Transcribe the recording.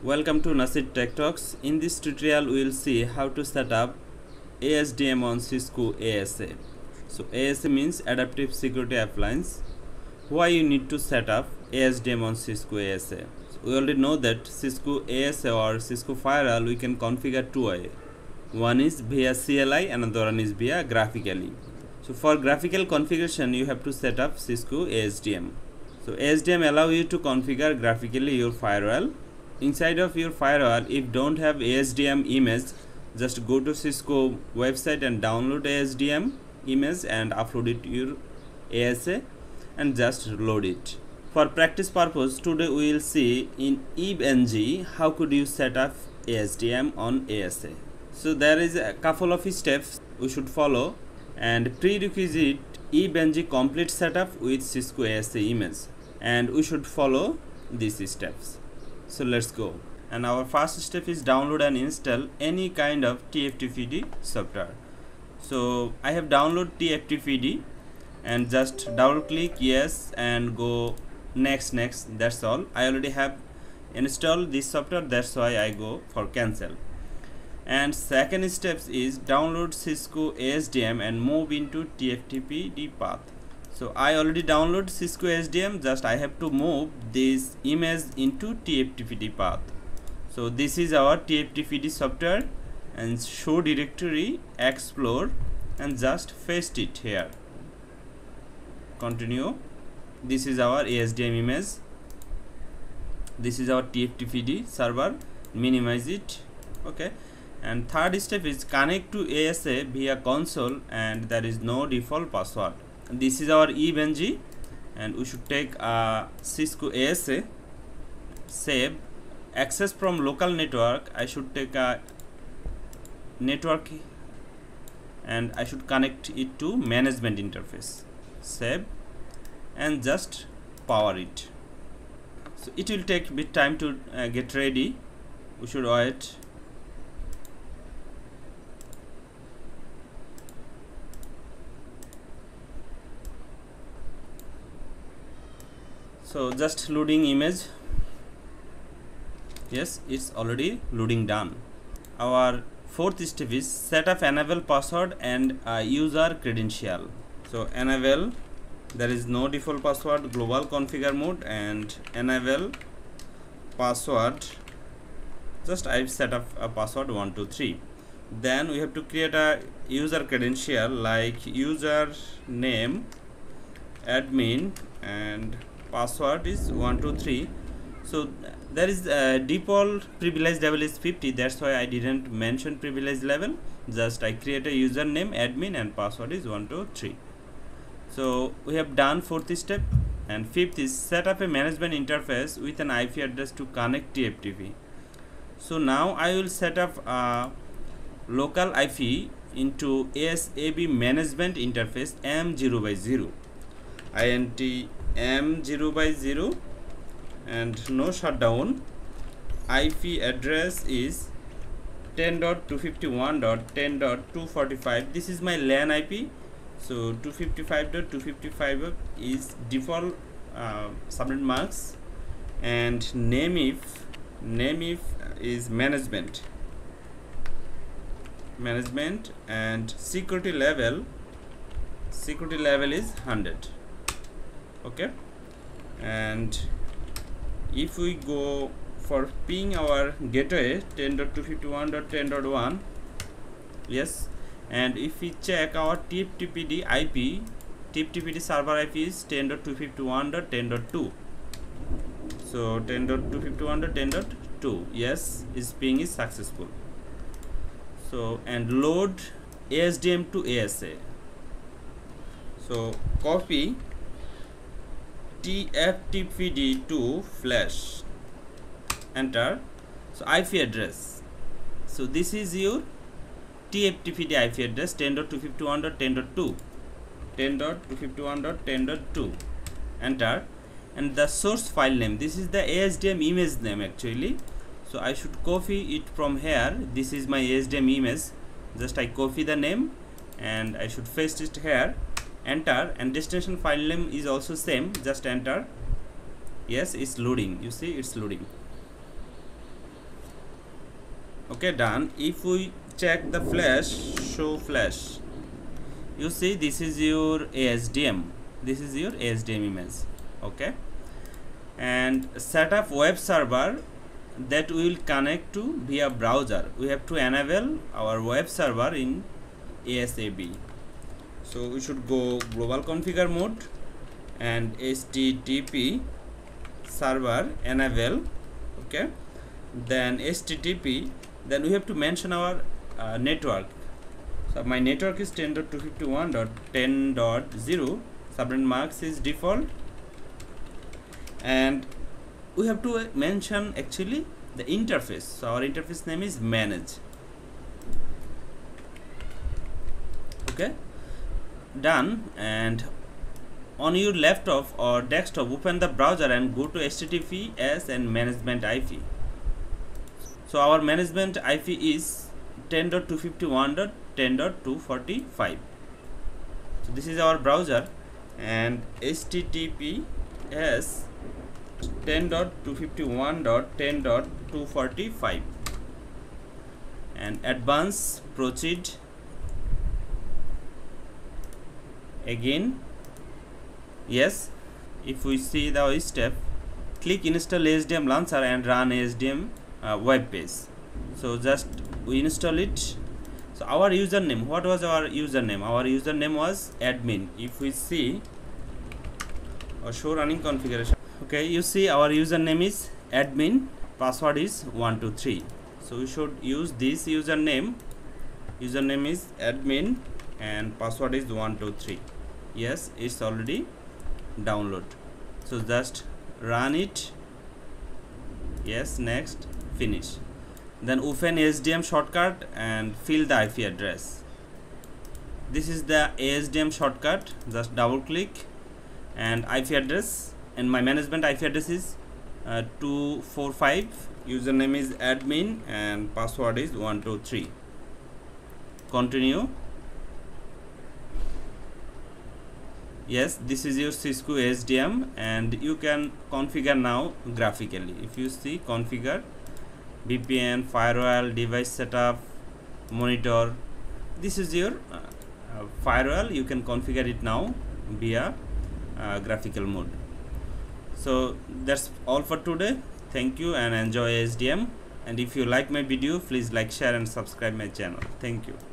Welcome to Nasir Tech Talks. In this tutorial, we will see how to set up ASDM on Cisco ASA. So ASA means Adaptive Security Appliance. Why you need to set up ASDM on Cisco ASA? So we already know that Cisco ASA or Cisco Firewall we can configure two way. One is via CLI, another one is via graphically. So for graphical configuration, you have to set up Cisco ASDM. So ASDM allow you to configure graphically your firewall. Inside of your firewall, if don't have ASDM image, just go to Cisco website and download ASDM image and upload it to your ASA and just load it. For practice purpose, today we will see in EVE-NG how could you set up ASDM on ASA. So there is a couple of steps we should follow and prerequisite EVE-NG complete setup with Cisco ASA image and we should follow these steps. So let's go. And our first step is download and install any kind of TFTPD software. So I have downloaded TFTPD and just double click yes and go next next. That's all. I already have installed this software. That's why I go for cancel. And second steps is download Cisco ASDM and move into TFTPD path so I already download Cisco ASDM just I have to move this image into TFTPD path. So this is our TFTPD software and show directory explore and just paste it here. Continue. This is our ASDM image. This is our TFTPD server. Minimize it. Okay. And third step is connect to ASA via console and there is no default password this is our EVE-NG and we should take a Cisco ASA save access from local network. I should take a network and I should connect it to management interface. Save and just power it. So it will take bit time to uh, get ready. We should wait so just loading image. Yes it's already loading done. Our fourth step is set up enable password and uh, user credential. So enable there is no default password global configure mode and enable password. Just I've set up a password 123 then we have to create a user credential like user name admin and password is 123 so there is a default privilege level is 50 that's why I didn't mention privilege level. Just I create a username admin and password is 123 so we have done fourth step. And fifth is set up a management interface with an IP address to connect TFTP so now I will set up a local IP into ASAB management interface M0 by 0 int m0 by 0 and no shutdown IP address is 10.251.10.245 this is my LAN IP so 255.255 is default uh, subnet marks and name if name if is management management and security level security level is 100 okay? And if we go for ping our gateway 10.251.10.1 yes? And if we check our TFTPD IP TFTPD server IP is 10.251.10.2 so 10.251.10.2 yes? Is ping is successful. So and load ASDM to ASA so copy TFTPD to flash. Enter. So IP address. So this is your TFTPD IP address 10.251.10.2 10.251.10.2 enter. And the source file name. This is the ASDM image name actually. So I should copy it from here. This is my ASDM image. Just I copy the name and I should paste it here enter and destination file name is also same just enter. Yes it's loading. You see it's loading. Okay done. If we check the flash show flash. You see this is your ASDM this is your ASDM image. Okay? And set up web server that we will connect to via browser. We have to enable our web server in ASAB so we should go global configure mode and http server enable okay? Then http then we have to mention our uh, network. So my network is 10.251.10.0 subnet mask is default. And we have to mention actually the interface. So our interface name is manage. Okay done and on your laptop or desktop open the browser and go to https and management ip so our management ip is 10.251.10.245 so this is our browser and https 10.251.10.245 and advance proceed again. Yes if we see the step click install ASDM launcher and run ASDM uh, web page. So just we install it. So our username what was our username? Our username was admin. If we see or show running configuration. Okay you see our username is admin password is 123 so we should use this username. Username is admin and password is 123 yes it's already download. So just run it. Yes next finish. Then open ASDM shortcut and fill the IP address. This is the ASDM shortcut. Just double click and IP address. And my management IP address is uh, 245 username is admin and password is 123 continue yes this is your Cisco ASDM and you can configure now graphically. If you see configure VPN firewall device setup monitor this is your uh, uh, firewall. You can configure it now via uh, graphical mode. So that's all for today. Thank you and enjoy ASDM and if you like my video please like share and subscribe my channel. Thank you